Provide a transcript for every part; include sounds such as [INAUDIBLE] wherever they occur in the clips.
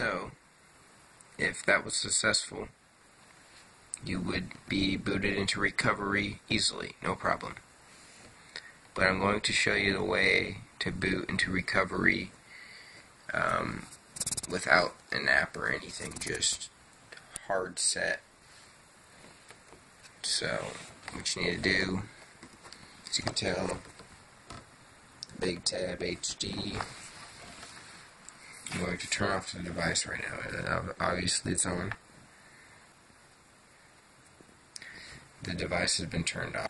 So, if that was successful, you would be booted into recovery easily, no problem. But I'm going to show you the way to boot into recovery um, without an app or anything, just hard set. So, what you need to do, as you can tell, Big Tab HD. I'm going to turn off the device right now. and Obviously, it's on. The device has been turned off.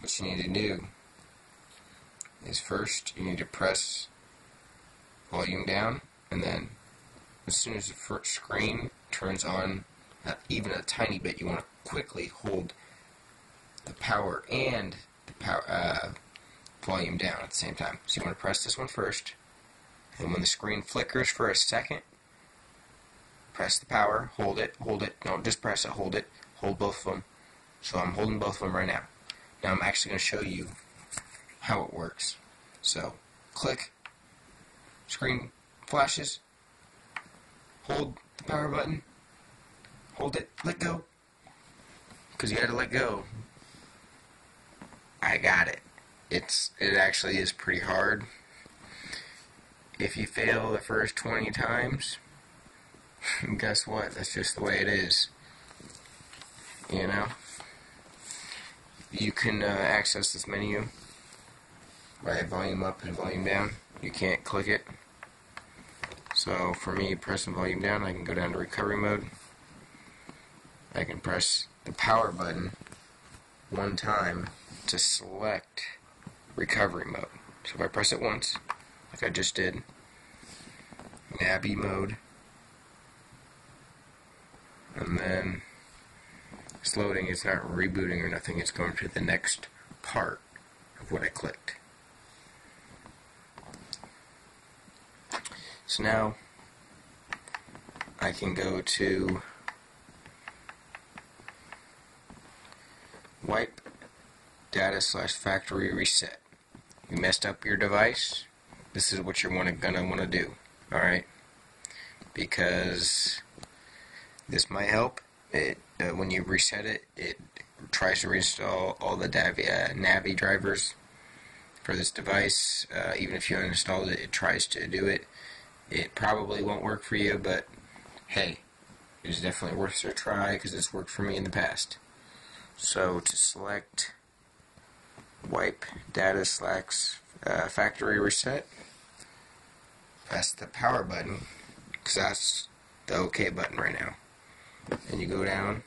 What you need to do is first you need to press volume down, and then as soon as the first screen turns on, even a tiny bit, you want to quickly hold the power and the power uh, volume down at the same time. So you want to press this one first, and when the screen flickers for a second, press the power, hold it, hold it, don't just press it, hold it, hold both of them. So I'm holding both of them right now. Now I'm actually going to show you how it works. So, click, screen flashes, hold the power button, hold it, let go, because you got to let go. I got it. It's it actually is pretty hard. If you fail the first 20 times, [LAUGHS] guess what? That's just the way it is. You know? You can uh, access this menu by volume up and volume down. You can't click it. So for me, pressing volume down, I can go down to recovery mode. I can press the power button one time to select recovery mode. So if I press it once, like I just did, Nabi mode, and then it's loading, it's not rebooting or nothing, it's going to the next part of what I clicked. So now I can go to wipe data slash factory reset. You messed up your device. This is what you're wanna, gonna want to do. Alright? Because this might help. It uh, When you reset it, it tries to reinstall all the Nabi, uh, Nabi drivers for this device. Uh, even if you uninstalled it, it tries to do it. It probably won't work for you, but hey, it's definitely worth a try because it's worked for me in the past. So to select wipe data slacks uh, factory reset, press the power button because that's the OK button right now. And you go down.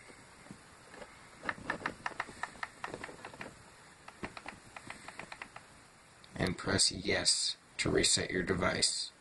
And press yes to reset your device.